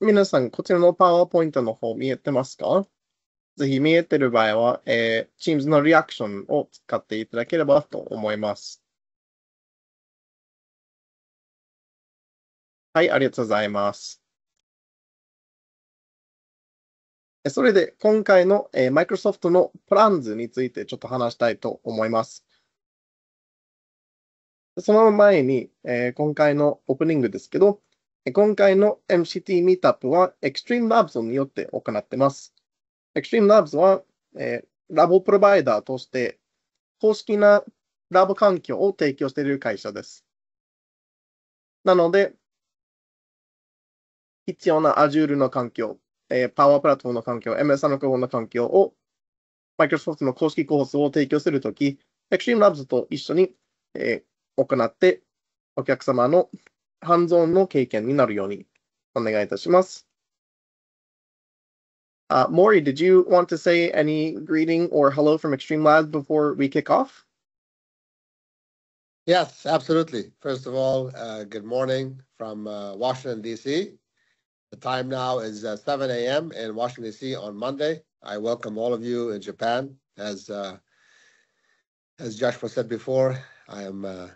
皆さん、こちらのパワーポイントの方見えてますか？ぜひ見えてる場合は、えー、Teams のリアクションを使っていただければと思います。はい、ありがとうございます。それで、今回の、えー、Microsoft のプランズについてちょっと話したいと思います。その前に、えー、今回のオープニングですけど、今回の MCT ミートアップは Extreme Labs によって行っています。Extreme Labs は、えー、ラボプロバイダーとして公式なラボ環境を提供している会社です。なので、必要な Azure の環境、えー、Power Platform の環境、MS のの環境を Microsoft の公式コースを提供するとき、Extreme Labs と一緒に、えー、行ってお客様のハンズオンの経験になるようにお願いいたします。Uh, Maury, did you want to say any greeting or hello from Extreme Labs before we kick off? Yes, absolutely. First of all, uh, good morning from uh, Washington, D.C. The time now is uh, 7 a.m. in Washington, D.C. on Monday. I welcome all of you in Japan. As uh, as Joshua said before, I am uh,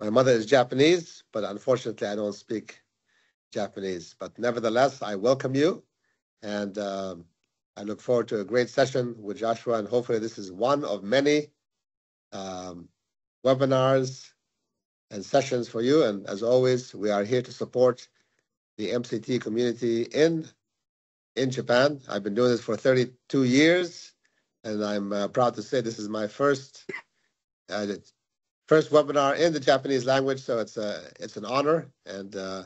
my mother is Japanese, but unfortunately, I don't speak Japanese. But nevertheless, I welcome you, and um, I look forward to a great session with Joshua. And hopefully, this is one of many um, webinars and sessions for you. And as always, we are here to support the MCT community in in Japan. I've been doing this for 32 years, and I'm uh, proud to say this is my first uh, first webinar in the Japanese language, so it's a it's an honor, and uh,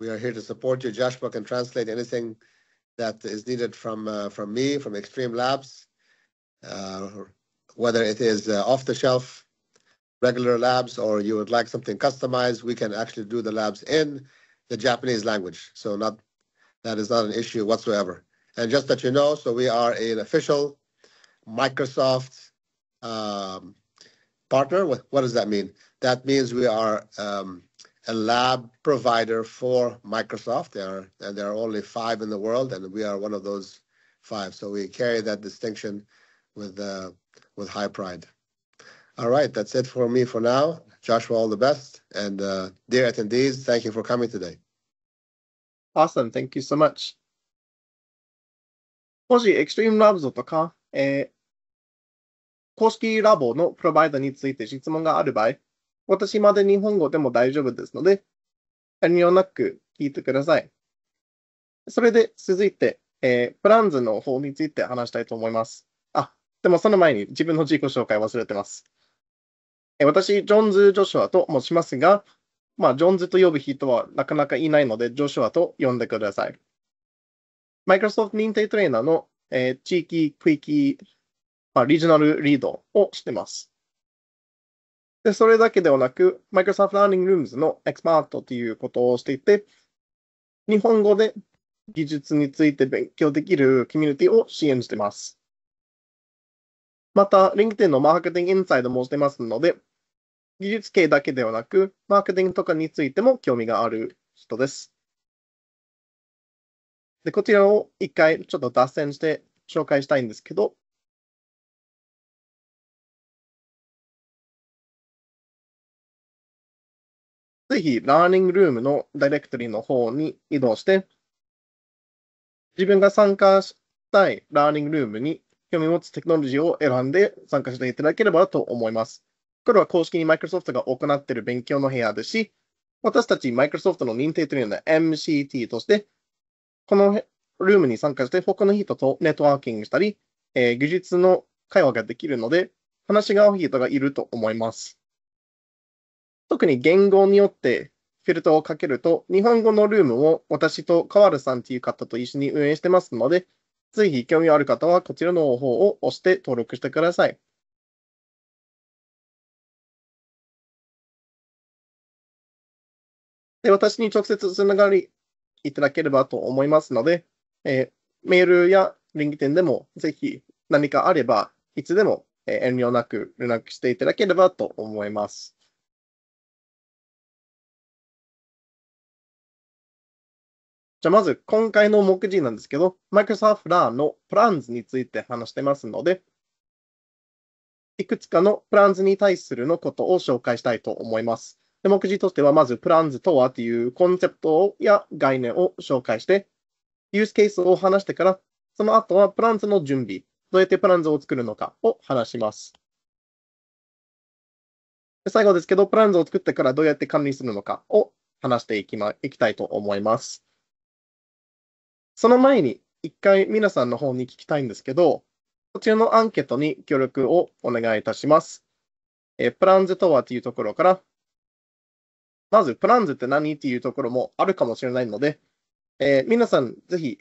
we are here to support you. Joshua can translate anything that is needed from uh, from me, from Extreme Labs, uh, whether it is uh, off the shelf regular labs or you would like something customized, we can actually do the labs in the Japanese language. So not that is not an issue whatsoever. And just that you know, so we are an official Microsoft um, partner. What, what does that mean? That means we are um, a lab provider for Microsoft. There are, and there are only five in the world, and we are one of those five. So we carry that distinction with uh, with high pride. All right, that's it for me for now. Joshua, all the best, and uh, dear attendees, thank you for coming today. Awesome, thank you so much. もし Extreme Labs とか、え 公式ラボのプロバイダについて質問がある場合、私まで日本語でも大丈夫ですので、遠慮なく聞いてください。それで続いて、えー、プランズの方について話したいと思います。あ、でもその前に自分の自己紹介忘れてます。えー、私、ジョンズ・ジョシュアと申しますが、まあ、ジョンズと呼ぶ人はなかなかいないので、ジョシュアと呼んでください。マイクロソフト認定トレーナーの、えー、地域区域まあ、リージョナルリードをしてます。で、それだけではなく、Microsoft Learning Rooms のエクスパートということをしていて、日本語で技術について勉強できるコミュニティを支援しています。また、LinkedIn のマーケティングインサイドもしてますので、技術系だけではなく、マーケティングとかについても興味がある人です。で、こちらを一回ちょっと脱線して紹介したいんですけど、ぜひ、ラーニングルームのダイレクトリの方に移動して、自分が参加したいラーニングルームに興味を持つテクノロジーを選んで参加していただければと思います。これは公式に Microsoft が行っている勉強の部屋ですし、私たち Microsoft の認定トレーナー MCT として、このルームに参加して他の人とネットワーキングしたり、えー、技術の会話ができるので、話が合う人がいると思います。特に言語によってフィルターをかけると、日本語のルームを私とカワルさんという方と一緒に運営してますので、ぜひ興味ある方はこちらの方を押して登録してください。で私に直接つながりいただければと思いますので、えー、メールや LinkedIn でもぜひ何かあれば、いつでも遠慮なく連絡していただければと思います。じゃあまず今回の目次なんですけど、Microsoft Learn のプランズについて話してますので、いくつかの Plans に対するのことを紹介したいと思います。で目次としては、まず Plans とはというコンセプトや概念を紹介して、ユースケースを話してから、その後は Plans の準備、どうやって Plans を作るのかを話します。最後ですけど、 Plans を作ってからどうやって管理するのかを話していき,、ま、いきたいと思います。その前に、一回皆さんの方に聞きたいんですけど、こちらのアンケートに協力をお願いいたします。えプランズとはというところから、まずプランズって何っていうところもあるかもしれないので、えー皆さんぜひ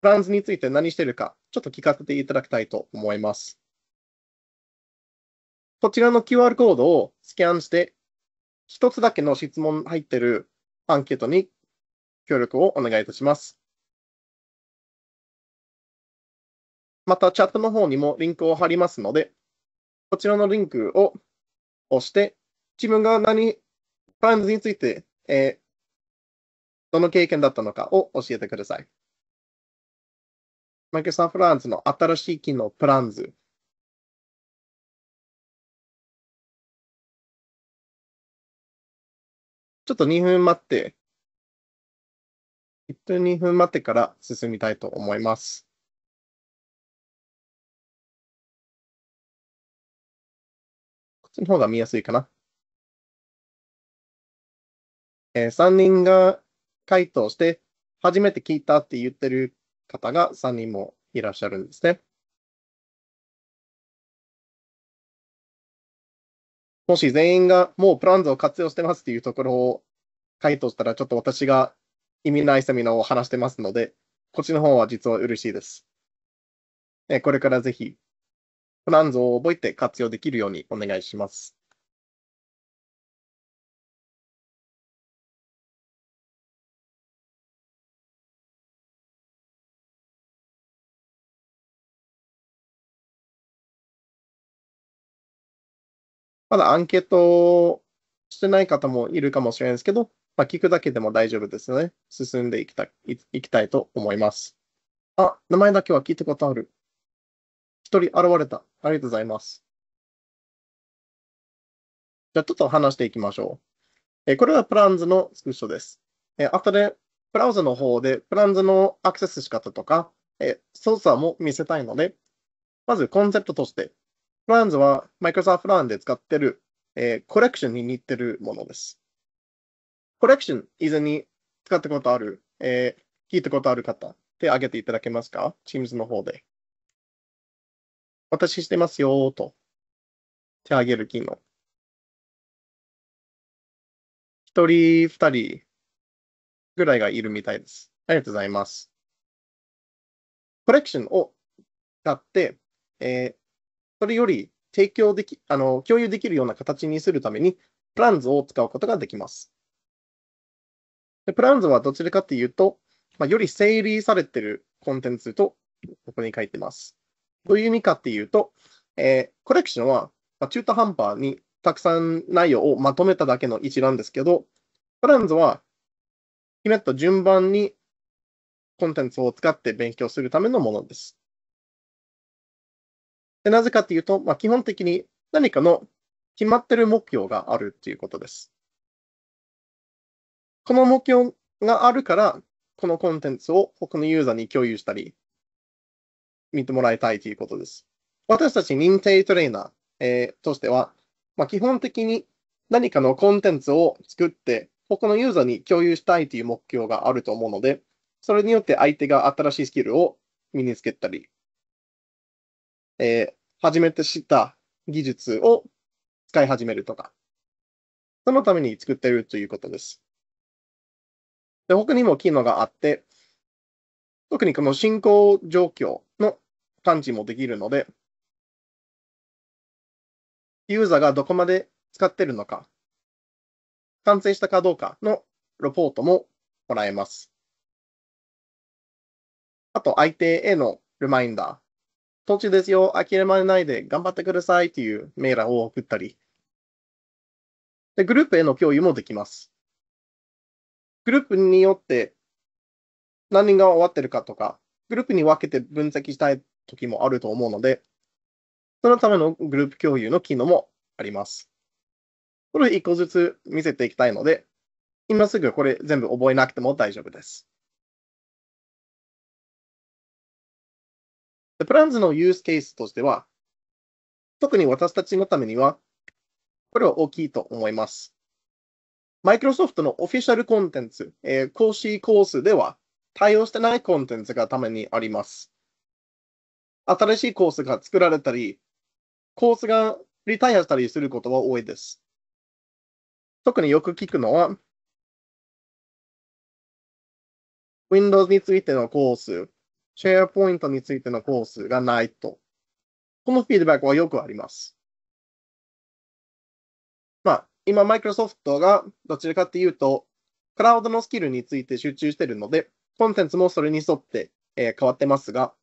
プランズについて何してるか、ちょっと聞かせていただきたいと思います。こちらの QR コードをスキャンして、一つだけの質問入ってるアンケートに協力をお願いいたします。また、チャットの方にもリンクを貼りますので、こちらのリンクを押して、自分が何、プランズについて、えーどの経験だったのかを教えてください。Microsoft Plans の新しい機能、プランズ。ちょっと2分待って、1分2分待ってから進みたいと思います。の方が見やすいかな。えー3人が回答して、初めて聞いたって言ってる方が3人もいらっしゃるんですね。もし全員がもうプランズを活用してますっていうところを回答したら、ちょっと私が意味ないセミナーを話してますので、こっちの方は実は嬉しいです。えーこれからぜひ、プランズを覚えて活用できるようにお願いします。まだアンケートしてない方もいるかもしれないですけど、まあ、聞くだけでも大丈夫ですので、進んでいきたいいきたいと思います。あ、名前だけは聞いたことある。一人現れた。ありがとうございます。じゃあ、ちょっと話していきましょう。えこれはプランズのスクショです。えー後で、ブラウザの方でプランズのアクセス仕方とか、え操作も見せたいので、まずコンセプトとして、プランズは Microsoft Plan で使ってる、えコレクションに似てるものです。コレクション以前に使ったことある、え聞いたことある方、手挙げていただけますか ?Teams の方で。私してますよと。手挙げる機能。一人、二人ぐらいがいるみたいです。ありがとうございます。コレクションを使って、えーそれより提供でき、あの、共有できるような形にするために、プランズを使うことができます。でプランズはどちらかというと、まあ、より整理されているコンテンツと、ここに書いてます。どういう意味かっていうと、えーコレクションは、まあ、中途半端にたくさん内容をまとめただけの一覧ですけど、プランズは、決めた順番にコンテンツを使って勉強するためのものです。でなぜかっていうと、まあ、基本的に何かの決まってる目標があるっていうことです。この目標があるから、このコンテンツを他のユーザーに共有したり、見てもらいたいということです。私たち認定トレーナー、えーとしては、まあ、基本的に何かのコンテンツを作って、他のユーザーに共有したいという目標があると思うので、それによって相手が新しいスキルを身につけたり、えー初めて知った技術を使い始めるとか、そのために作っているということです。で他にも機能があって、特にこの進行状況の感知もできるので、ユーザーがどこまで使ってるのか、完成したかどうかのレポートももらえます。あと、相手へのリマインダー。途中ですよ、諦めないで頑張ってくださいというメールを送ったり。で、グループへの共有もできます。グループによって何人が終わってるかとか、グループに分けて分析したい時もあると思うので、そのためのグループ共有の機能もあります。これ一個ずつ見せていきたいので、今すぐこれ全部覚えなくても大丈夫です。プランズのユースケースとしては、特に私たちのためには、これは大きいと思います。マイクロソフトのオフィシャルコンテンツ、えー、講師コースでは対応してないコンテンツがためにあります。新しいコースが作られたり、コースがリタイアしたりすることは多いです。特によく聞くのは、Windows についてのコース、SharePoint についてのコースがないと。このフィードバックはよくあります。まあ、今、マイクロソフトがどちらかっていうと、クラウドのスキルについて集中しているので、コンテンツもそれに沿って、えー、変わってますが、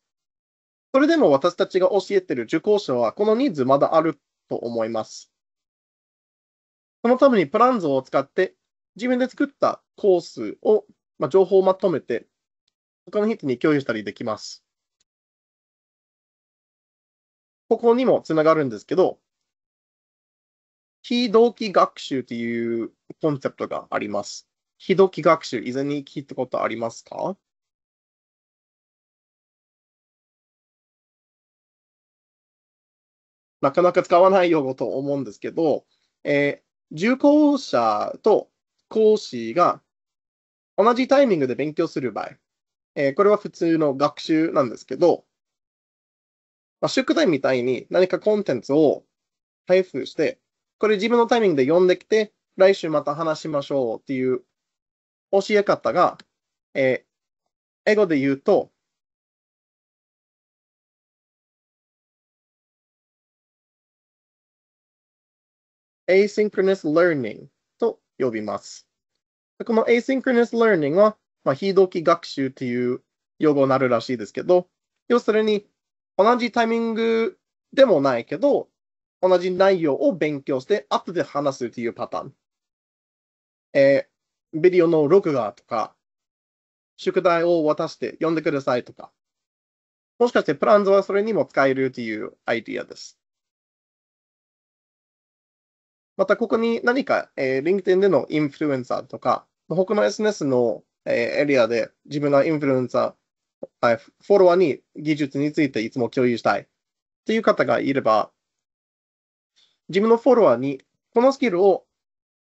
それでも私たちが教えてる受講者はこのニーズまだあると思います。そのためにプランズを使って自分で作ったコースを、まあ、情報をまとめて他の人に共有したりできます。ここにもつながるんですけど、非同期学習というコンセプトがあります。非同期学習、以前に聞いたことありますか？なかなか使わない用語と思うんですけど、えー、受講者と講師が同じタイミングで勉強する場合、えー、これは普通の学習なんですけど、まあ、宿題みたいに何かコンテンツを配布して、これ自分のタイミングで読んできて、来週また話しましょうっていう教え方が、えー、英語で言うと、asynchronous learning と呼びます。この asynchronous learning は、まあ、非同期学習という用語になるらしいですけど、要するに同じタイミングでもないけど、同じ内容を勉強して後で話すというパターン。えー、ビデオの録画とか、宿題を渡して読んでくださいとか、もしかしてプランズはそれにも使えるというアイディアです。また、ここに何か、えー、LinkedIn でのインフルエンサーとか、他の SNS のえエリアで自分のインフルエンサー、フォロワーに技術についていつも共有したいっていう方がいれば、自分のフォロワーにこのスキルを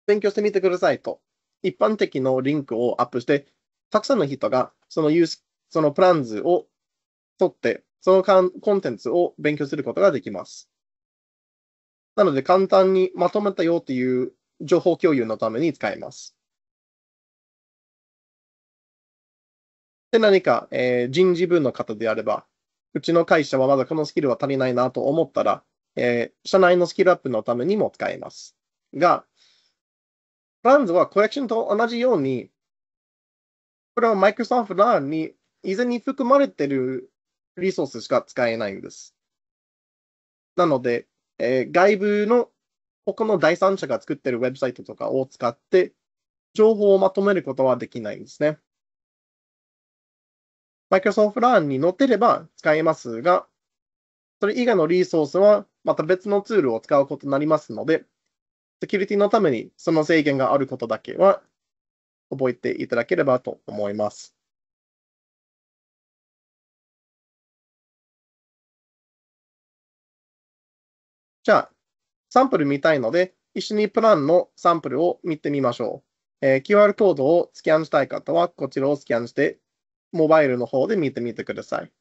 勉強してみてくださいと、一般的のリンクをアップして、たくさんの人がそのユース、そのプランズを取って、そのコンテンツを勉強することができます。なので簡単にまとめたよっていう情報共有のために使えます。で、何か、えー、人事部の方であれば、うちの会社はまだこのスキルは足りないなと思ったら、えー、社内のスキルアップのためにも使えます。が、ランズはコレクションと同じように、これは Microsoft ランに以前に含まれているリソースしか使えないんです。なので、えー、外部の他の第三者が作っているウェブサイトとかを使って、情報をまとめることはできないんですね。Microsoft ランに載ってれば使えますが、それ以外のリソースはまた別のツールを使うことになりますので、セキュリティのためにその制限があることだけは覚えていただければと思います。じゃあ、サンプル見たいので、一緒にプランのサンプルを見てみましょう。えー、QR コードをスキャンしたい方は、こちらをスキャンしてモバイルの方で見てみてください。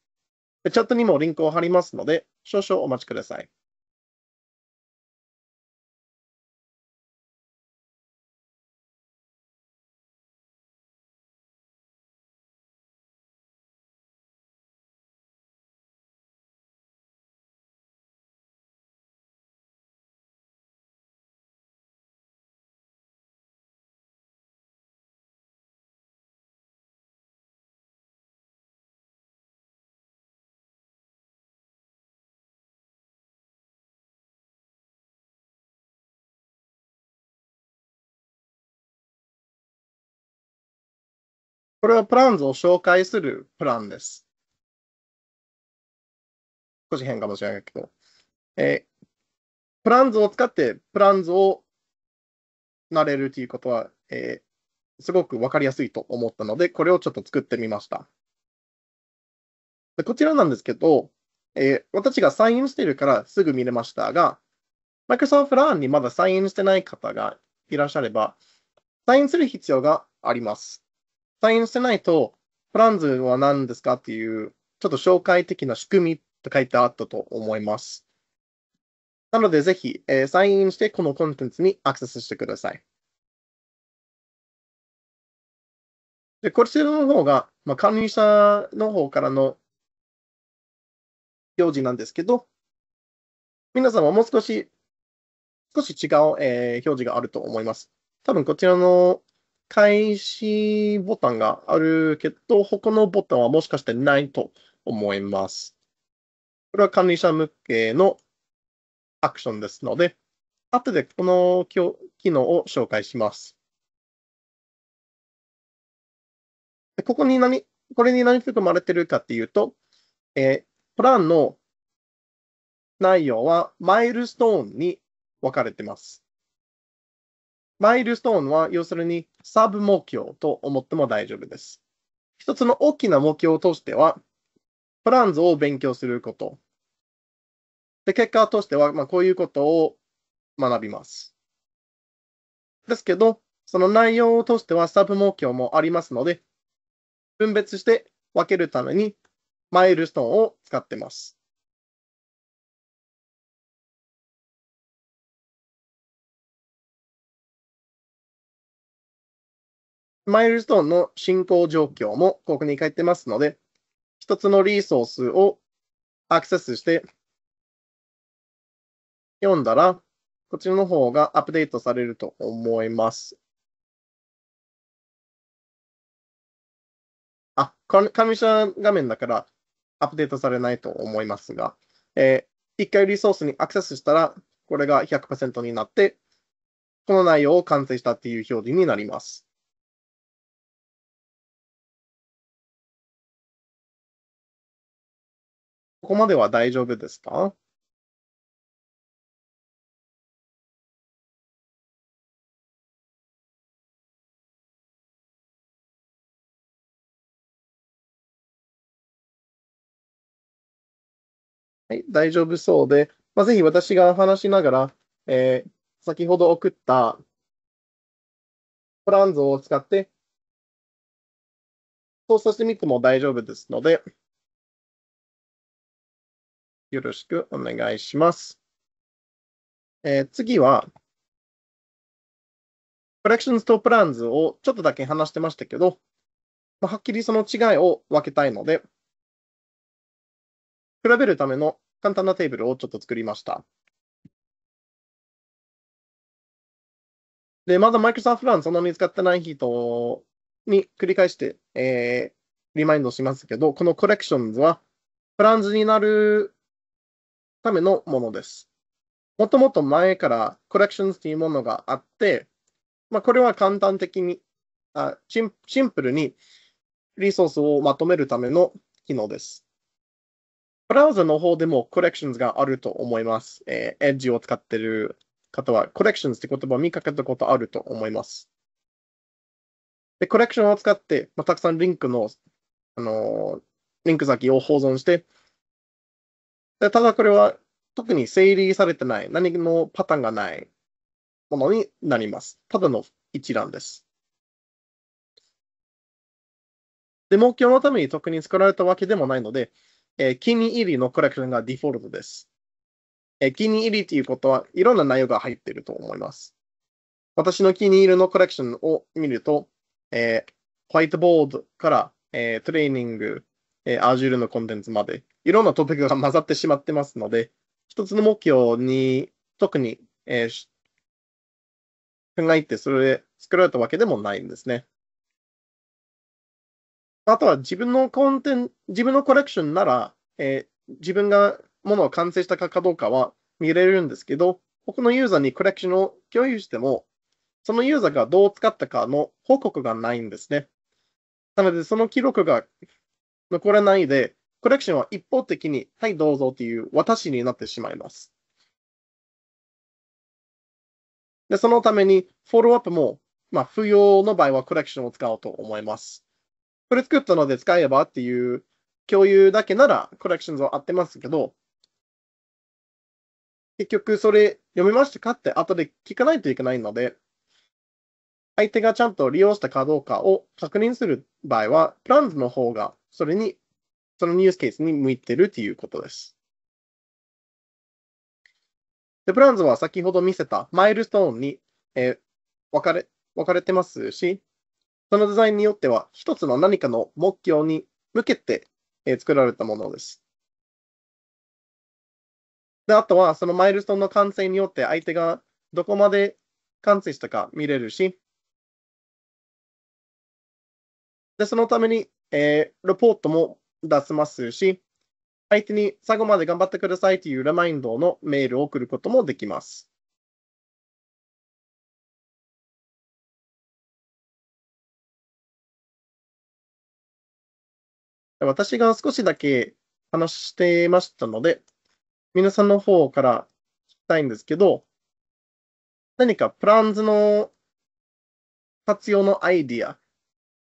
チャットにもリンクを貼りますので、少々お待ちください。これはプランズを紹介するプランです。少し変かもしれないけど。えープランズを使ってプランズをなれるということは、えーすごくわかりやすいと思ったので、これをちょっと作ってみました。でこちらなんですけど、えー私がサインしているからすぐ見れましたが、Microsoft LAN にまだサインしてない方がいらっしゃれば、サインする必要があります。サインしてないと、プランズは何ですかっていう、ちょっと紹介的な仕組みと書いてあったと思います。なので、ぜひ、えーサインしてこのコンテンツにアクセスしてください。で、こちらの方が、まあ、管理者の方からの表示なんですけど、皆さんはもう少し、少し違う、えー表示があると思います。多分こちらの開始ボタンがあるけど、他のボタンはもしかしてないと思います。これは管理者向けのアクションですので、後でこの機能を紹介します。ここに何、これに何含まれてるかっていうと、えープランの内容はマイルストーンに分かれてます。マイルストーンは要するにサブ目標と思っても大丈夫です。一つの大きな目標としては、プランズを勉強すること。で、結果としては、まあ、こういうことを学びます。ですけど、その内容としてはサブ目標もありますので、分別して分けるためにマイルストーンを使ってます。マイルストーンの進行状況もここに書いてますので、一つのリソースをアクセスして読んだら、こっちの方がアップデートされると思います。あ、か上下画面だからアップデートされないと思いますが、えー一回リソースにアクセスしたら、これが100%になって、この内容を完成したっていう表示になります。ここまでは大丈夫ですか？はい、大丈夫そうで、まあ、ぜひ私が話しながら、えー先ほど送ったプランズを使って操作してみても大丈夫ですので、よろしくお願いします。えー次は、Collections と Plans をちょっとだけ話してましたけど、まあはっきりその違いを分けたいので、比べるための簡単なテーブルをちょっと作りました。で、まだ Microsoft Run そんなに使ってない人に繰り返して、えーリマインドしますけど、この Collections はプランズになるためのものです。もともと前から Collections というものがあって、まあ、これは簡単的にあシン、シンプルにリソースをまとめるための機能です。ブラウザの方でも Collections があると思います。えー、Edge を使っている方は Collections って言葉を見かけたことあると思います。で、コレクションを使って、まあ、たくさんリンクの、あのーリンク先を保存して、でただこれは特に整理されてない、何のパターンがないものになります。ただの一覧です。で、目標のために特に作られたわけでもないので、えー気に入りのコレクションがデフォルトです。えー気に入りということはいろんな内容が入っていると思います。私の気に入りのコレクションを見ると、えーホワイトボードから、えートレーニング、えー Azure のコンテンツまで、いろんなトピックが 混ざってしまってますので、一つの目標に特に、えー考えてそれで作られたわけでもないんですね。あとは自分のコンテンツ、自分のコレクションなら、えー自分がものを完成したかどうかは見れるんですけど、他のユーザーにコレクションを共有しても、そのユーザーがどう使ったかの報告がないんですね。なので、その記録が残らないで、コレクションは一方的に、はい、どうぞっていう私になってしまいます。で、そのために、フォローアップも、まあ、不要の場合はコレクションを使おうと思います。これ作ったので使えばっていう共有だけならコレクションズは合ってますけど、結局それ読みましたかって後で聞かないといけないので、相手がちゃんと利用したかどうかを確認する場合は、プランズの方がそれに、そのニュースケースに向いてるということです。で、プランズは先ほど見せたマイルストーンに、えー、分かれ、分かれてますし、そのデザインによっては、一つの何かの目標に向けて、えー、作られたものです。で、あとは、そのマイルストーンの完成によって相手がどこまで完成したか見れるし、で、そのために、えー、レポートも出せますし、相手に最後まで頑張ってくださいというレマインドのメールを送ることもできます。私が少しだけ話してましたので、皆さんの方から聞きたいんですけど、何かプランズの活用のアイディア、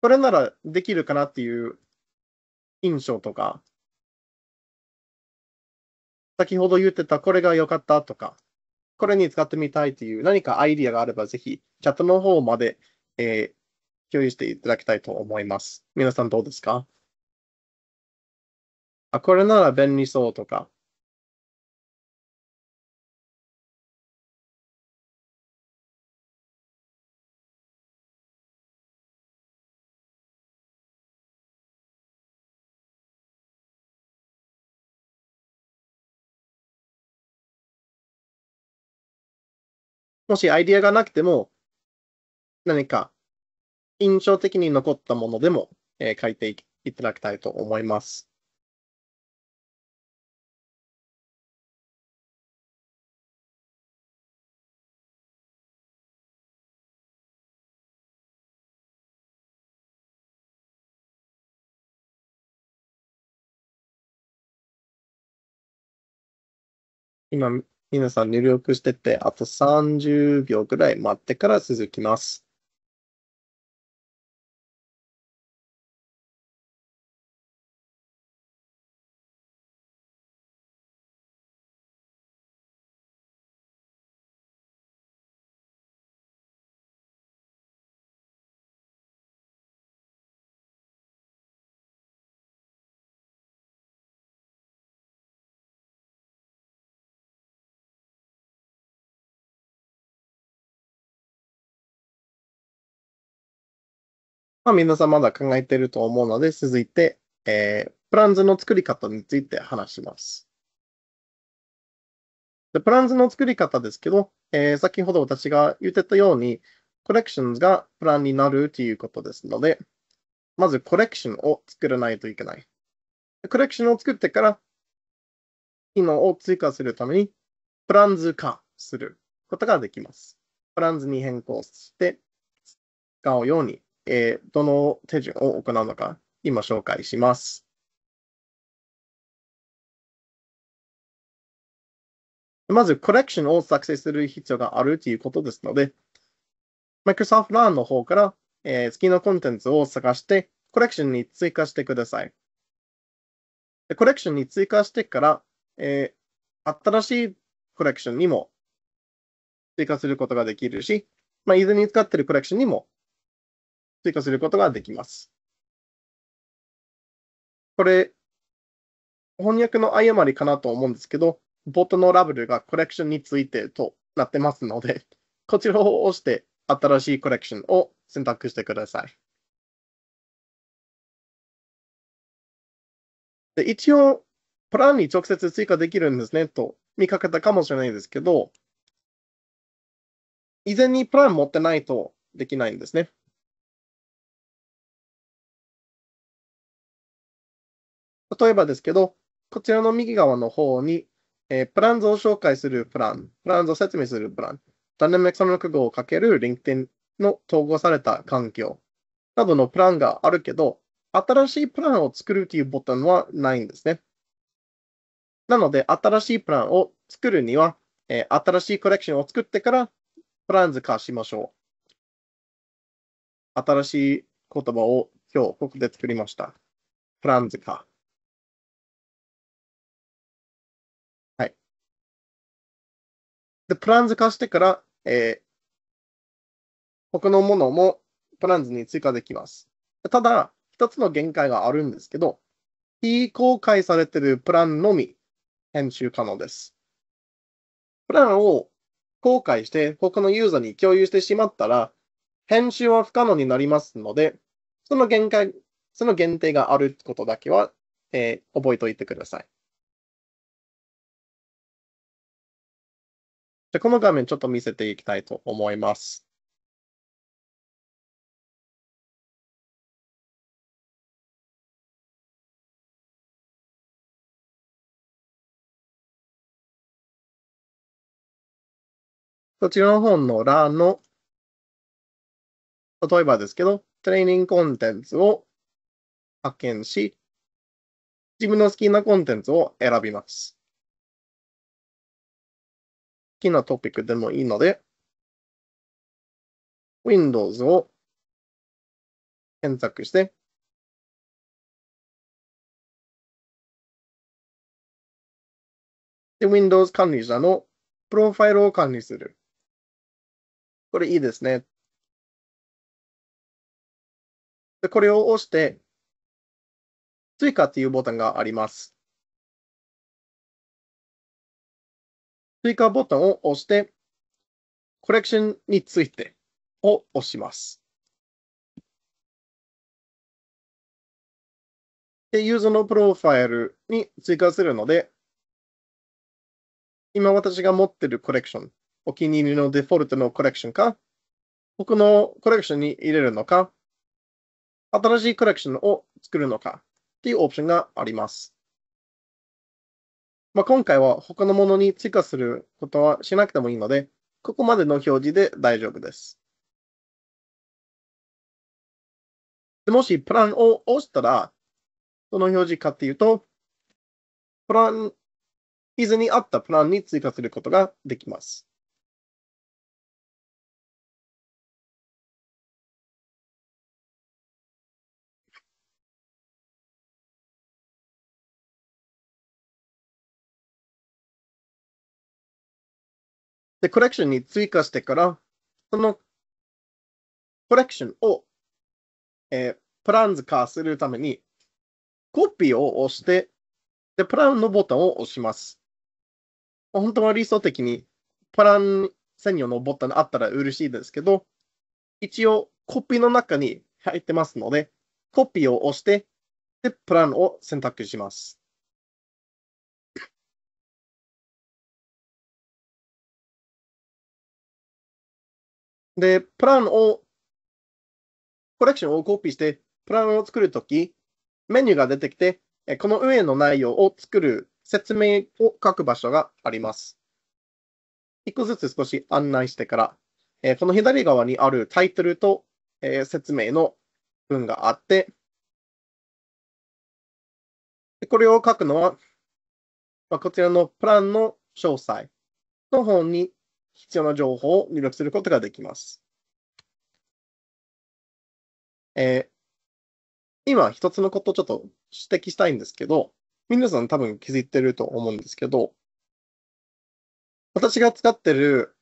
これならできるかなっていう印象とか、先ほど言ってたこれが良かったとか、これに使ってみたいという何かアイディアがあれば、ぜひチャットの方まで、えー、共有していただきたいと思います。皆さんどうですか？あ、これなら便利そうとか。もしアイディアがなくても、何か印象的に残ったものでも、えー、書いていただきたいと思います。今、皆さん入力してて、あと30秒ぐらい待ってから続きます。まあ、皆さんまだ考えていると思うので、続いて、えー、プランズの作り方について話します。でプランズの作り方ですけど、えー、先ほど私が言ってたように、コレクションズがプランになるということですので、まずコレクションを作らないといけない。コレクションを作ってから、機能を追加するために、プランズ化することができます。プランズに変更して使うようにえー、どの手順を行うのか、今紹介します。まず、コレクションを作成する必要があるということですので、Microsoft Learn の方から、えー、好きなコンテンツを探して、コレクションに追加してください。コレクションに追加してから、えー、新しいコレクションにも追加することができるし、まあ、以前に使っているコレクションにも追加することができます。これ、翻訳の誤りかなと思うんですけど、ボットのラベルがコレクションについてとなってますので、こちらを押して新しいコレクションを選択してください。で一応、プランに直接追加できるんですねと見かけたかもしれないですけど、以前にプラン持ってないとできないんですね。例えばですけど、こちらの右側の方に、えー、プランズを紹介するプラン、プランズを説明するプラン、ダイナミック365をかける LinkedIn の統合された環境。などのプランがあるけど、新しいプランを作るというボタンはないんですね。なので、新しいプランを作るには、えー、新しいコレクションを作ってから、プランズ化しましょう。新しい言葉を今日ここで作りました。プランズ化。で、プランズ化してから、えー、他のものもプランズに追加できます。ただ、一つの限界があるんですけど、非公開されているプランのみ編集可能です。プランを公開して他のユーザーに共有してしまったら、編集は不可能になりますので、その限界、その限定があることだけは、えー、覚えておいてください。じゃこの画面ちょっと見せていきたいと思います。そちらの本の欄の、例えばですけど、トレーニングコンテンツを発見し、自分の好きなコンテンツを選びます。好きなトピックでもいいので、Windows を検索して、で、Windows 管理者のプロファイルを管理する。これいいですね。で、これを押して、追加っていうボタンがあります。追加ボタンを押して、コレクションについてを押します。で、ユーザーのプロファイルに追加するので、今私が持っているコレクション、お気に入りのデフォルトのコレクションか、僕のコレクションに入れるのか、新しいコレクションを作るのかっていうオプションがあります。まあ、今回は他のものに追加することはしなくてもいいので、ここまでの表示で大丈夫です。でもしプランを押したら、どの表示かっていうと、プラン、以前にあったプランに追加することができます。で、コレクションに追加してから、そのコレクションを、えー、プランズ化するために、コピーを押して、で、プランのボタンを押します。本当は理想的に、プラン専用のボタンあったら嬉しいですけど、一応、コピーの中に入ってますので、コピーを押して、で、プランを選択します。で、プランを、コレクションをコピーして、プランを作るとき、メニューが出てきて、この上の内容を作る説明を書く場所があります。一個ずつ少し案内してから、この左側にあるタイトルと説明の文があって、これを書くのは、こちらのプランの詳細の方に必要な情報を入力することができます。えー、今、一つのことをちょっと指摘したいんですけど、皆さん多分気づいてると思うんですけど、私が使ってる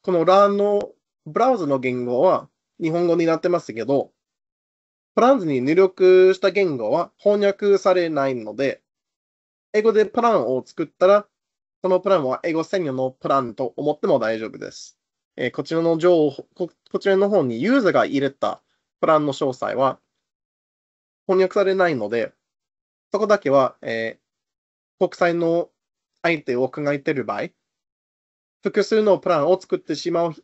この LAN のブラウザの言語は日本語になってますけど、プランズに入力した言語は翻訳されないので、英語でプランを作ったらこのプランは英語専用のプランと思っても大丈夫です。えー、こちらの情報こ、こちらの方にユーザーが入れたプランの詳細は翻訳されないので、そこだけは、えー、国際の相手を考えている場合、複数のプランを作ってしまう、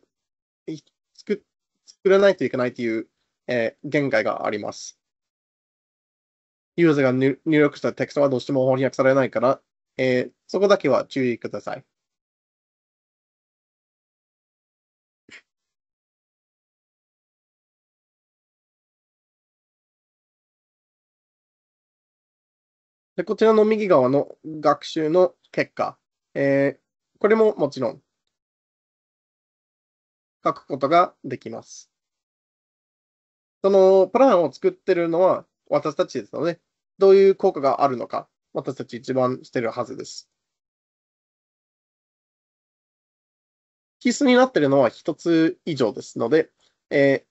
作作らないといけないという、えー、限界があります。ユーザーが入力したテキストはどうしても翻訳されないから、えー、そこだけは注意ください。でこちらの右側の学習の結果、えー、これももちろん書くことができます。そのプランを作ってるのは私たちですので、どういう効果があるのか私たち一番してるはずです。必須になっているのは一つ以上ですので、え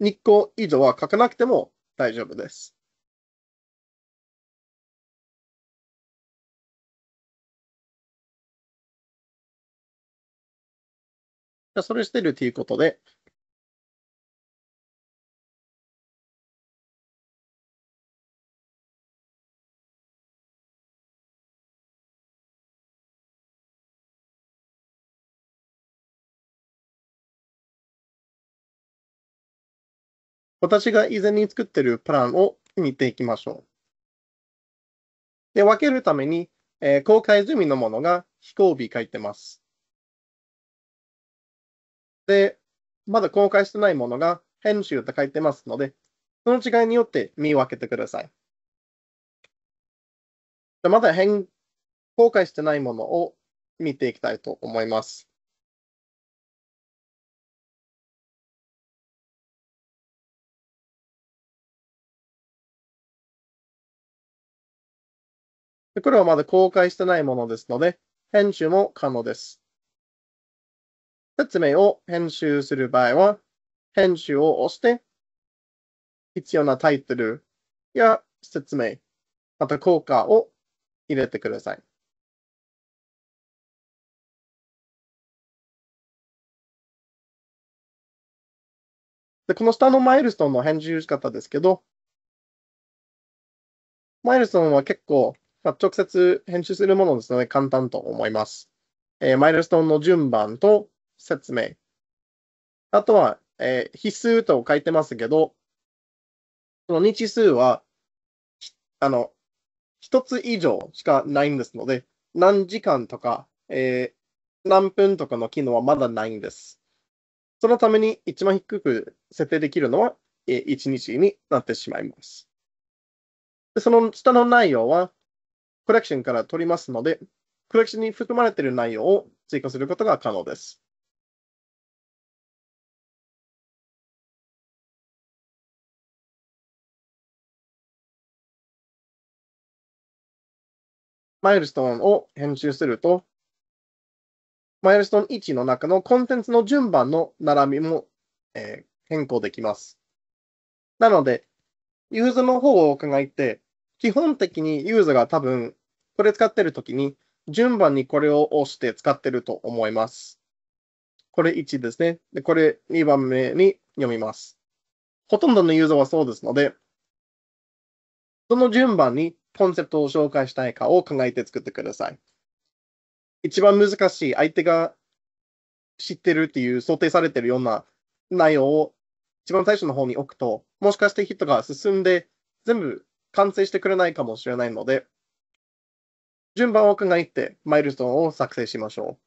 ー、2個以上は書かなくても大丈夫です。それしてるということで、私が以前に作っているプランを見ていきましょう。で、分けるために、えー公開済みのものが非公尾書いてます。で、まだ公開してないものが編集と書いてますので、その違いによって見分けてください。まだ編公開してないものを見ていきたいと思います。これはまだ公開してないものですので、編集も可能です。説明を編集する場合は、編集を押して、必要なタイトルや説明、また効果を入れてください。で、この下のマイルストーンの編集仕方ですけど、マイルストーンは結構、まあ、直接編集するものですので簡単と思います。えーマイルストーンの順番と説明。あとは、えー必須と書いてますけど、その日数は、あの、一つ以上しかないんですので、何時間とか、えー何分とかの機能はまだないんです。そのために一番低く設定できるのは、えー1日になってしまいます。でその下の内容は、コレクションから取りますので、コレクションに含まれている内容を追加することが可能です。マイルストーンを編集すると、マイルストーン1の中のコンテンツの順番の並びも、えー変更できます。なので、ユーザーの方を考えて、基本的にユーザーが多分、これ使ってるときに、順番にこれを押して使ってると思います。これ1ですね。で、これ2番目に読みます。ほとんどのユーザーはそうですので、どの順番にコンセプトを紹介したいかを考えて作ってください。一番難しい、相手が知ってるっていう想定されてるような内容を一番最初の方に置くと、もしかして人が進んで全部完成してくれないかもしれないので、順番を考えてマイルストーンを作成しましょう。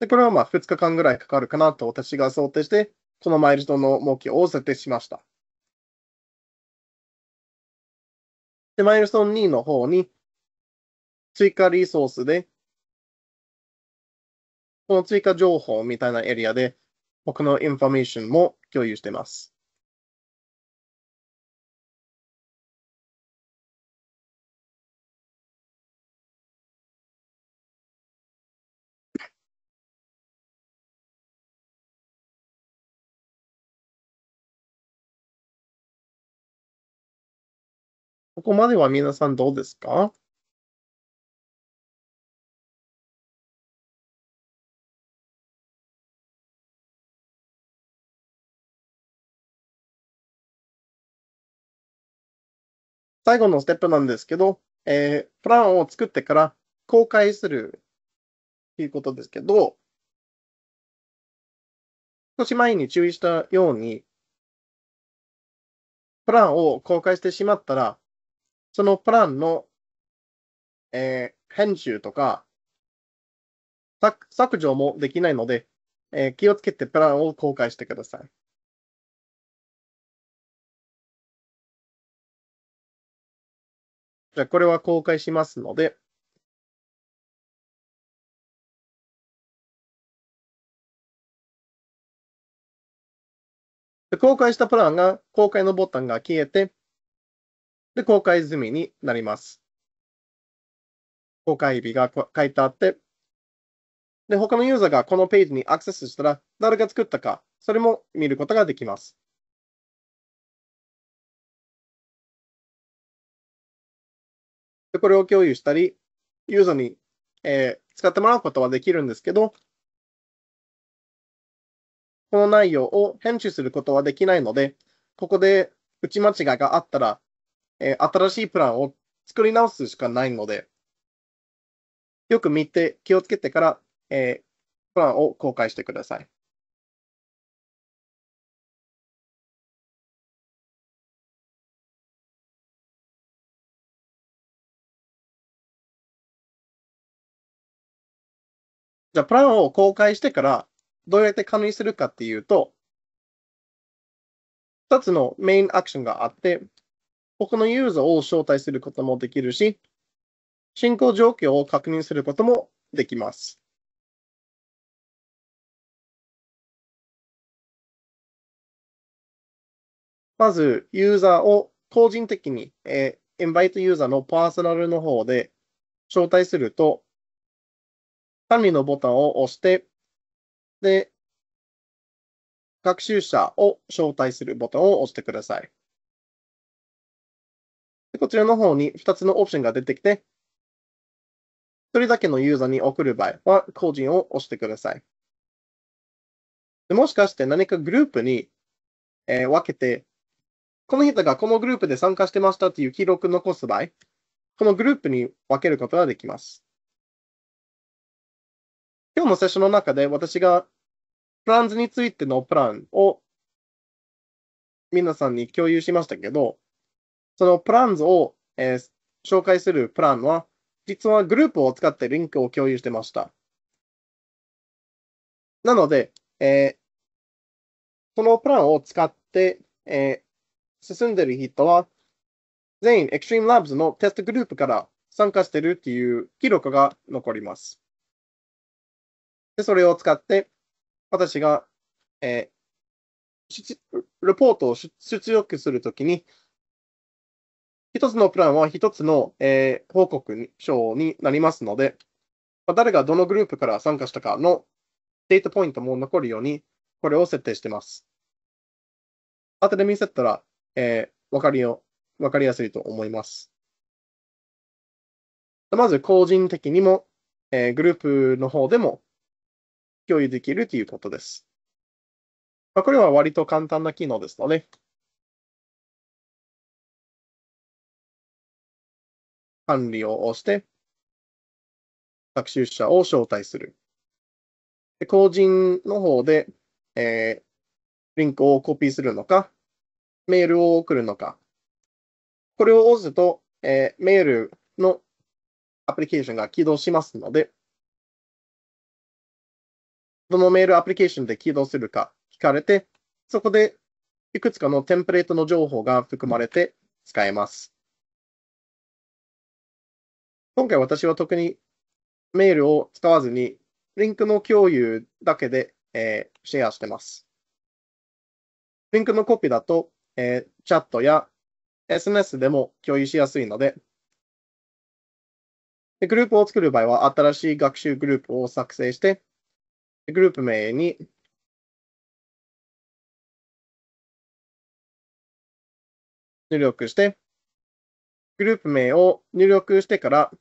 で、これはまあ2日間ぐらいかかるかなと私が想定して、このマイルストーンの目標を設定しました。で、マイルストーン2の方に追加リソースで、この追加情報みたいなエリアで、僕のインフォメーションも共有しています。ここまでは皆さんどうですか？最後のステップなんですけど、えープランを作ってから公開するということですけど、少し前に注意したように、プランを公開してしまったら、そのプランの、えー、編集とか削除もできないので、えー、気をつけてプランを公開してください。じゃあ、これは公開しますので、公開したプランが、公開のボタンが消えて、で、公開済みになります。公開日が書いてあって、で、他のユーザーがこのページにアクセスしたら、誰が作ったか、それも見ることができます。でこれを共有したり、ユーザーに、えー、使ってもらうことはできるんですけど、この内容を編集することはできないので、ここで打ち間違いがあったら、えー、新しいプランを作り直すしかないので、よく見て気をつけてから、えー、プランを公開してください。じゃあ、プランを公開してから、どうやって管理するかっていうと、2つのメインアクションがあって、他のユーザーを招待することもできるし、進行状況を確認することもできます。まず、ユーザーを個人的に、えー、インバイトユーザーのパーソナルの方で招待すると、管理のボタンを押して、で、学習者を招待するボタンを押してください。でこちらの方に2つのオプションが出てきて、1人だけのユーザーに送る場合は、個人を押してください。でもしかして何かグループに、えー、分けて、この人がこのグループで参加してましたという記録を残す場合、このグループに分けることができます。今日のセッションの中で私がプランズについてのプランを皆さんに共有しましたけど、そのプランズを、えー、紹介するプランは、実はグループを使ってリンクを共有してました。なので、えー、このプランを使って、えー、進んでいる人は、全員 Extreme Labs のテストグループから参加しているっていう記録が残ります。で、それを使って、私が、えー、レポートを出力するときに、一つのプランは一つの、えー、報告書になりますので、まあ、誰がどのグループから参加したかのデータポイントも残るように、これを設定しています。後で見せたら、えー、わかりよ、わかりやすいと思います。まず、個人的にも、えー、グループの方でも共有できるということです。まあ、これは割と簡単な機能ですので、管理を押して、学習者を招待する。で個人の方で、えー、リンクをコピーするのか、メールを送るのか。これを押すと、えー、メールのアプリケーションが起動しますので、どのメールアプリケーションで起動するか聞かれて、そこでいくつかのテンプレートの情報が含まれて使えます。今回私は特にメールを使わずに、リンクの共有だけで、えー、シェアしてます。リンクのコピーだと、えー、チャットや SNS でも共有しやすいので、でグループを作る場合は新しい学習グループを作成して、グループ名に入力して、グループ名を入力してから、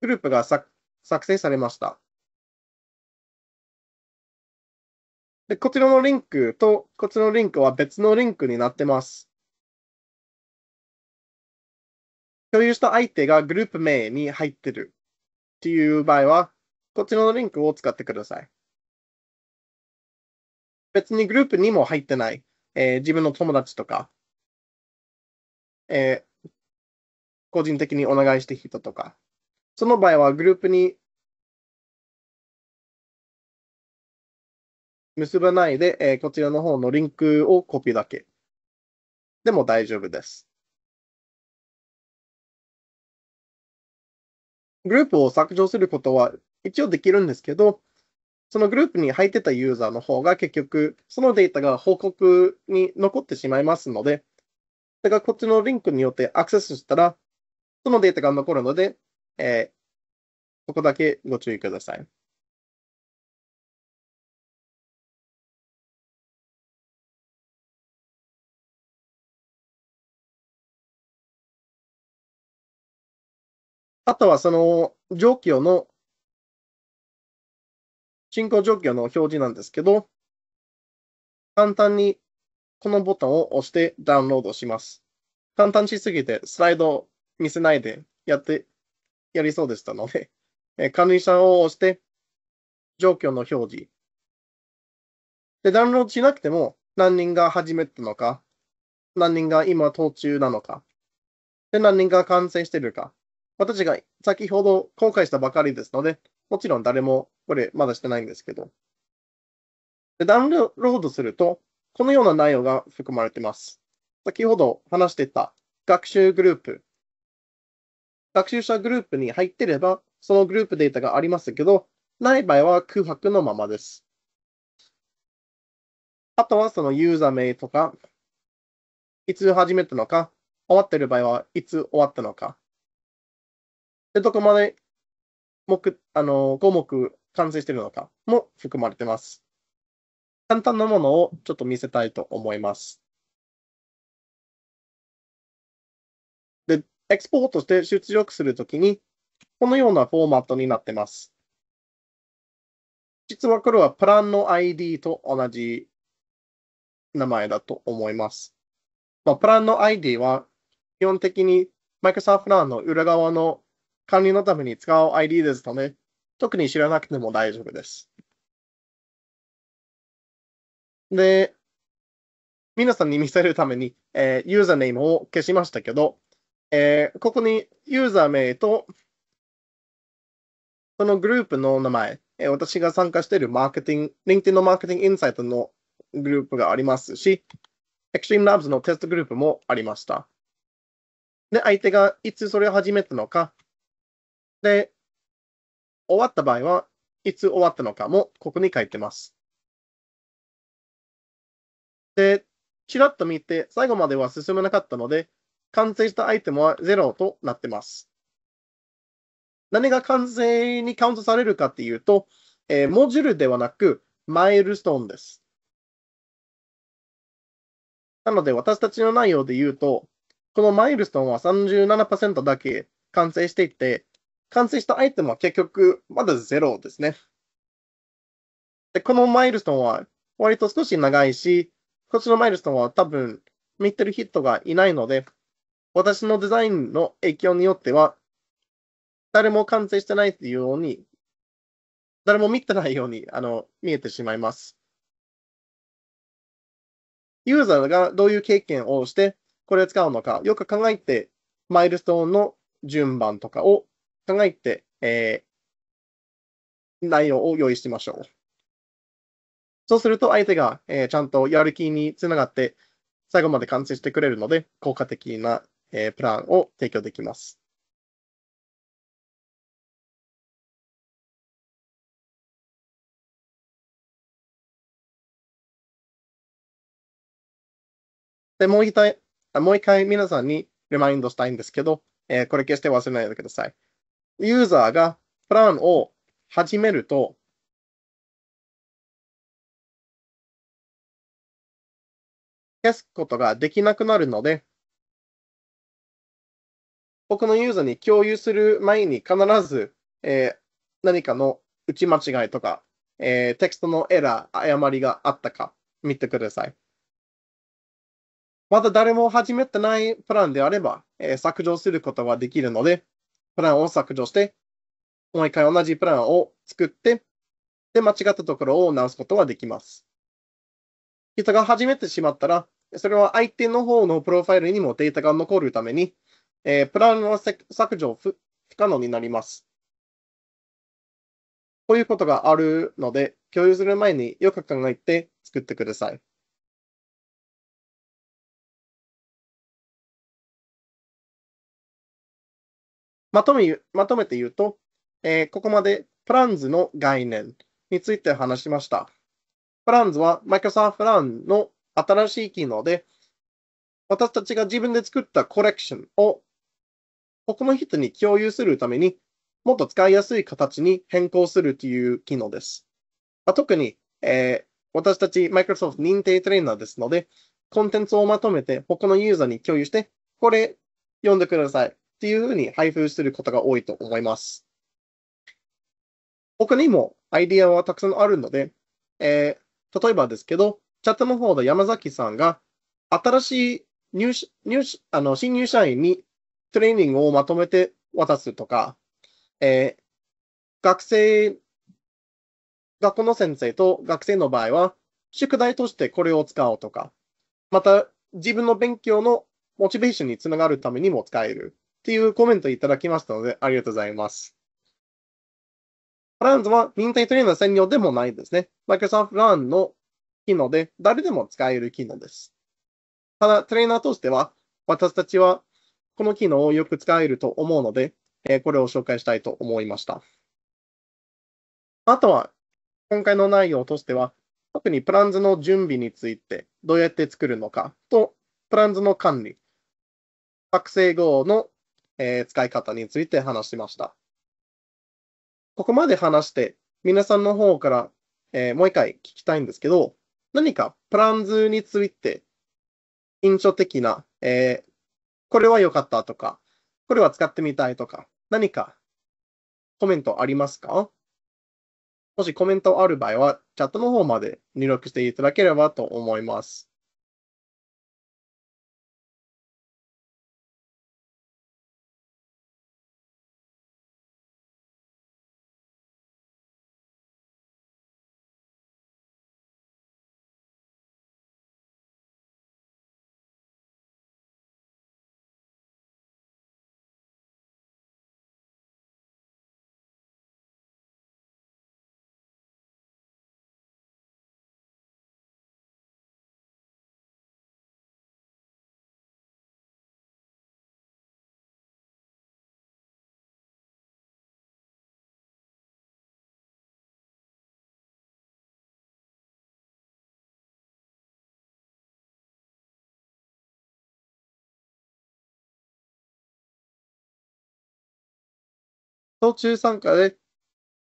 グループが作成されました。で、こちらのリンクとこちらのリンクは別のリンクになってます。共有した相手がグループ名に入ってるっていう場合は、こっちのリンクを使ってください。別にグループにも入ってない、えー、自分の友達とか、えー、個人的にお願いして人とか、その場合はグループに結ばないで、えー、こちらの方のリンクをコピーだけでも大丈夫です。グループを削除することは一応できるんですけど、そのグループに入ってたユーザーの方が結局、そのデータが報告に残ってしまいますので、だからこっちのリンクによってアクセスしたら、そのデータが残るので、えー、ここだけご注意ください。あとはその状況の、進行状況の表示なんですけど、簡単にこのボタンを押してダウンロードします。簡単しすぎてスライド見せないでやって、やりそうでしたので、え管理者を押して状況の表示。で、ダウンロードしなくても何人が始めたのか、何人が今途中なのか、で、何人が完成してるか。私が先ほど公開したばかりですので、もちろん誰もこれまだしてないんですけど。でダウンロードすると、このような内容が含まれています。先ほど話していた学習グループ。学習者グループに入ってれば、そのグループデータがありますけど、ない場合は空白のままです。あとはそのユーザー名とか、いつ始めたのか、終わってる場合はいつ終わったのか、で、どこまで目、あの、項目完成しているのかも含まれてます。簡単なものをちょっと見せたいと思います。エクスポートして出力するときに、このようなフォーマットになってます。実はこれはプランの ID と同じ名前だと思います。まあ、プランの ID は基本的に Microsoft プランの裏側の管理のために使う ID ですので、特に知らなくても大丈夫です。で、皆さんに見せるために、えー、ユーザーネームを消しましたけど、えー、ここにユーザー名と、そのグループの名前、えー、私が参加しているマーケティング、LinkedIn のマーケティングインサイトのグループがありますし、Extreme Labs のテストグループもありました。で、相手がいつそれを始めたのか、で、終わった場合はいつ終わったのかもここに書いてます。で、ちらっと見て最後までは進めなかったので、完成したアイテムは0となってます。何が完成にカウントされるかっていうと、えー、モジュールではなく、マイルストーンです。なので、私たちの内容で言うと、このマイルストーンは37%だけ完成していて、完成したアイテムは結局まだゼロですね。で、このマイルストーンは割と少し長いし、こっちのマイルストーンは多分見てる人がいないので、私のデザインの影響によっては、誰も完成してないっていうように、誰も見てないようにあの見えてしまいます。ユーザーがどういう経験をしてこれを使うのか、よく考えて、マイルストーンの順番とかを考えて、えー、内容を用意しましょう。そうすると相手が、えー、ちゃんとやる気につながって最後まで完成してくれるので効果的な、えー、プランを提供できます。で、もう一回、もう一回皆さんにリマインドしたいんですけど、えー、これ決して忘れないでください。ユーザーがプランを始めると、消すことができなくなるので、僕のユーザーに共有する前に必ず、えー、何かの打ち間違いとか、えー、テキストのエラー、誤りがあったか見てください。まだ誰も始めてないプランであれば、えー、削除することができるので、プランを削除して、もう一回同じプランを作って、で、間違ったところを直すことができます。人が始めてしまったら、それは相手の方のプロファイルにもデータが残るために、えー、プランの削除不不可能になります。こういうことがあるので、共有する前によく考えて作ってください。まとめ、まとめて言うと、えー、ここまでプランズの概念について話しました。プランズは Microsoft プランの新しい機能で、私たちが自分で作ったコレクションを他の人に共有するためにもっと使いやすい形に変更するという機能です。まあ特に、えー私たち Microsoft 認定トレーナーですので、コンテンツをまとめて他のユーザーに共有して、これ読んでくださいっていうふうに配布することが多いと思います。他にもアイディアはたくさんあるので、えー例えばですけど、チャットの方で山崎さんが新しい入社入社あの新入社員にトレーニングをまとめて渡すとか、えー学生、学校の先生と学生の場合は、宿題としてこれを使おうとか、また自分の勉強のモチベーションにつながるためにも使えるっていうコメントいただきましたので、ありがとうございます。プランズは認定トレーナー専用でもないですね。Microsoft LAN の機能で誰でも使える機能です。ただ、トレーナーとしては、私たちはこの機能をよく使えると思うので、えこれを紹介したいと思いました。あとは、今回の内容としては、特にプランズの準備についてどうやって作るのかと、プランズの管理、作成後の、え使い方について話しました。ここまで話して、皆さんの方から、えもう一回聞きたいんですけど、何かプランズについて印象的な、えこれは良かったとか、これは使ってみたいとか、何かコメントありますか？もしコメントある場合は、チャットの方まで入力していただければと思います。途中参加で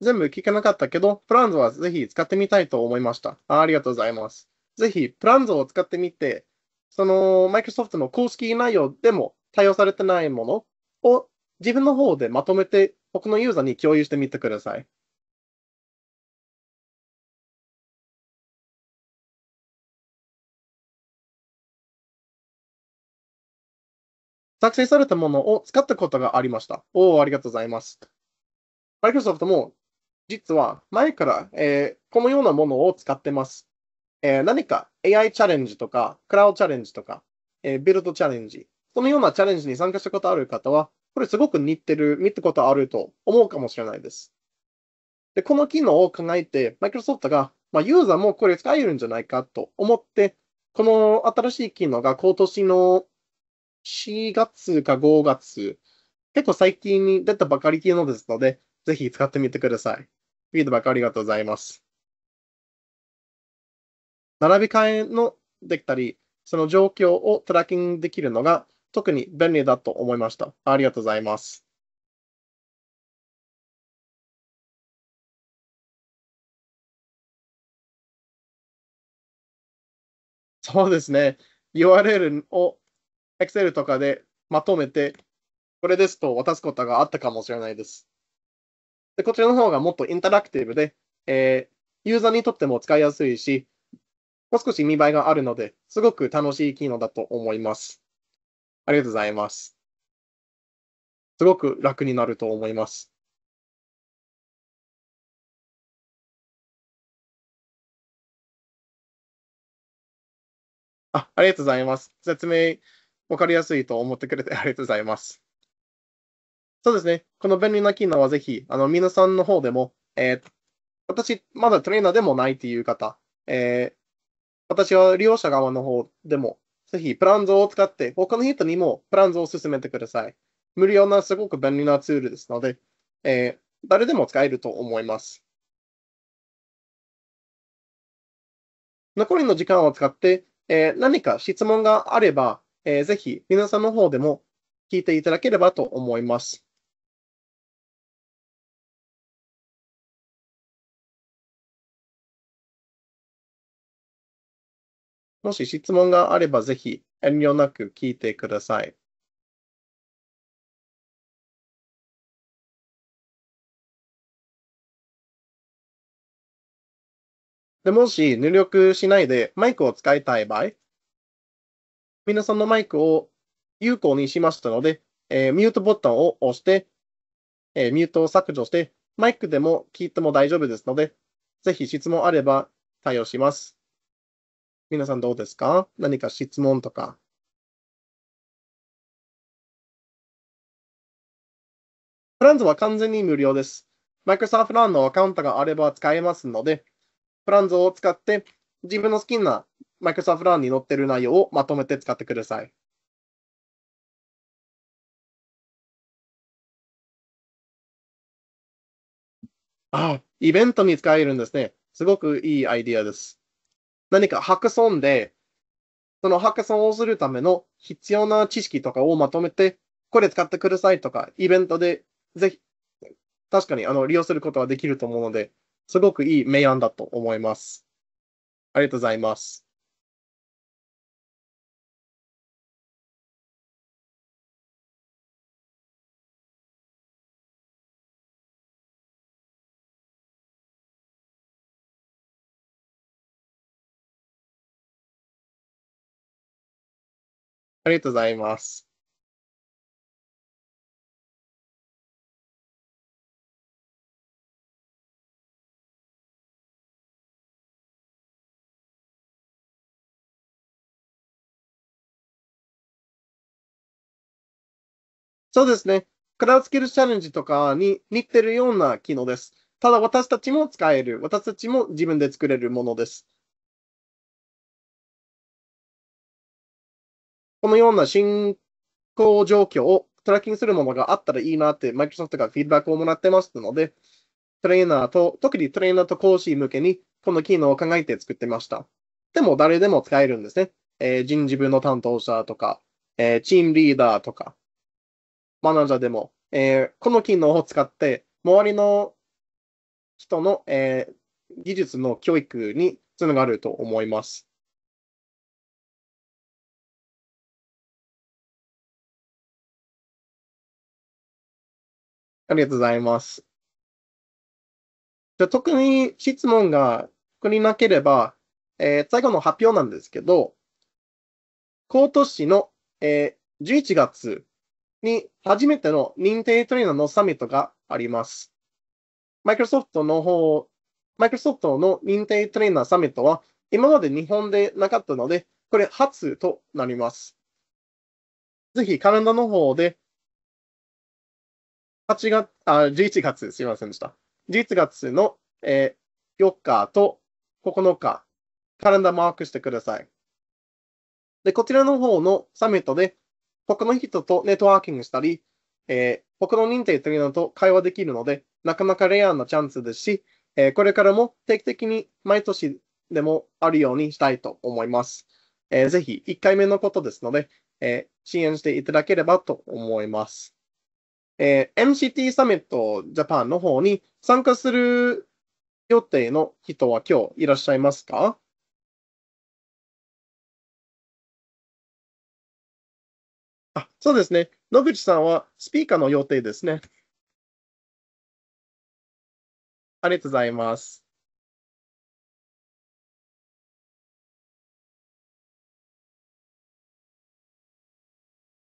全部聞けなかったけど、プランズはぜひ使ってみたいと思いました。ありがとうございます。ぜひ、プランズを使ってみて、その、Microsoft の公式内容でも対応されてないものを自分の方でまとめて、他のユーザーに共有してみてください。作成されたものを使ったことがありました。おお、ありがとうございます。Microsoft も実は前から、えーこのようなものを使ってます。えー何か AI チャレンジとか、クラウドチャレンジとか、えービルドチャレンジ、そのようなチャレンジに参加したことある方は、これすごく似てる、見たことあると思うかもしれないです。で、この機能を考えて、Microsoft が、まあ、ユーザーもこれ使えるんじゃないかと思って、この新しい機能が今年の4月か5月、結構最近に出たばかり機能ですので、ぜひ使ってみてください。フィードバックありがとうございます。並び替えのできたり、その状況をトラッキングできるのが特に便利だと思いました。ありがとうございます。そうですね。URL を Excel とかでまとめて、これですと渡すことがあったかもしれないです。でこちらの方がもっとインタラクティブで、えーユーザーにとっても使いやすいし、もう少し見栄えがあるので、すごく楽しい機能だと思います。ありがとうございます。すごく楽になると思います。あ、ありがとうございます。説明わかりやすいと思ってくれてありがとうございます。そうですね。この便利な機能はぜひ、あの、皆さんの方でも、えー私、まだトレーナーでもないっていう方、えー私は利用者側の方でも、ぜひプランズを使って、他の人にもプランズを進めてください。無料なすごく便利なツールですので、えー、誰でも使えると思います。残りの時間を使って、えー、何か質問があれば、えー、ぜひ皆さんの方でも聞いていただければと思います。もし質問があれば、ぜひ遠慮なく聞いてください。でもし入力しないでマイクを使いたい場合、皆さんのマイクを有効にしましたので、えー、ミュートボタンを押して、えー、ミュートを削除して、マイクでも聞いても大丈夫ですので、ぜひ質問あれば対応します。皆さんどうですか？何か質問とか？プランズは完全に無料です。Microsoft ランのアカウントがあれば使えますので、プランズを使って自分の好きな Microsoft ランに載っている内容をまとめて使ってください。あ、イベントに使えるんですね。すごくいいアイディアです。何かハクソンで、そのハクソンをするための必要な知識とかをまとめて、これ使ってくださいとか、イベントでぜひ、確かにあの利用することはできると思うので、すごくいい明暗だと思います。ありがとうございます。ありがとうございます。そうですね。クラウドスキルチャレンジとかに似てるような機能です。ただ私たちも使える。私たちも自分で作れるものです。このような進行状況をトラッキングするものがあったらいいなって、マイクロソフトがフィードバックをもらってますので、トレーナーと、特にトレーナーと講師向けに、この機能を考えて作ってました。でも、誰でも使えるんですね。えー、人事部の担当者とか、えー、チームリーダーとか、マナージャーでも、えー、この機能を使って、周りの人の、え、技術の教育につながると思います。ありがとうございます。じゃ特に質問が特になければ、えー、最後の発表なんですけど、今年の、えー、11月に初めての認定トレーナーのサミットがあります。マイクロソフトの方、マイクロソフトの認定トレーナーサミットは今まで日本でなかったので、これ初となります。ぜひカレンダーの方で、8月、あ、11月、すいませんでした。11月の、えー、4日と9日、カレンダーマークしてください。で、こちらの方のサミットで他の人とネットワーキングしたり、えー、他の認定というのと会話できるので、なかなかレアなチャンスですし、えー、これからも定期的に毎年でもあるようにしたいと思います。えー、ぜひ1回目のことですので、えー、支援していただければと思います。えー、MCT サミットジャパンの方に参加する予定の人は今日いらっしゃいますか？あ、そうですね。野口さんはスピーカーの予定ですね。ありがとうございます。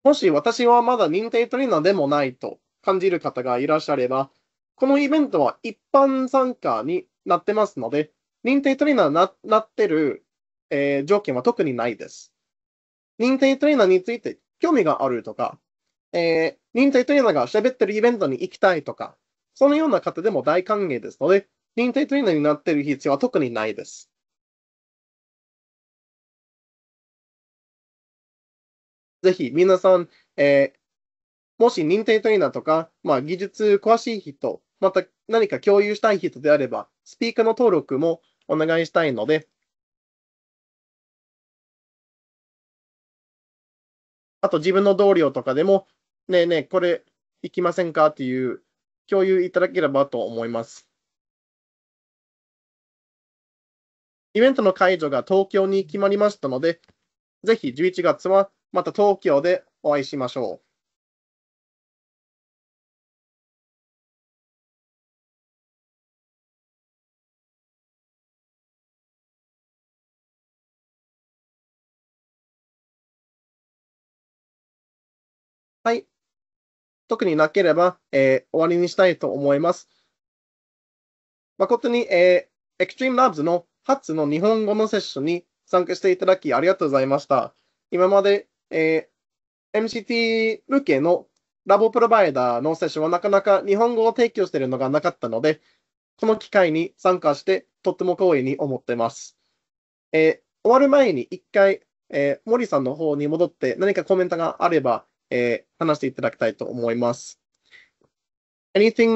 もし私はまだ認定トレーナーでもないと感じる方がいらっしゃれば、このイベントは一般参加になってますので、認定トレーナーななってる、えー、条件は特にないです。認定トレーナーについて興味があるとか、えー、認定トレーナーが喋ってるイベントに行きたいとか、そのような方でも大歓迎ですので、認定トレーナーになってる必要は特にないです。ぜひ皆さん、えもし認定トレーナーとか、まあ、技術詳しい人、また何か共有したい人であれば、スピーカーの登録もお願いしたいので、あと自分の同僚とかでも、ねえねえ、これ行きませんかっていう共有いただければと思います。イベントの会場が東京に決まりましたので、ぜひ11月はまた東京でお会いしましょう。はい。特になければ、えー、終わりにしたいと思います。誠に、えー、Extreme Labs の初の日本語のセッションに参加していただきありがとうございました。今まで、えー、MCT 向けのラボプロバイダーのセッションはなかなか日本語を提供しているのがなかったので、この機会に参加してとっても光栄に思っています。えー、終わる前に一回、えー、森さんの方に戻って何かコメントがあれば、えー、話していただきたいと思います。Anything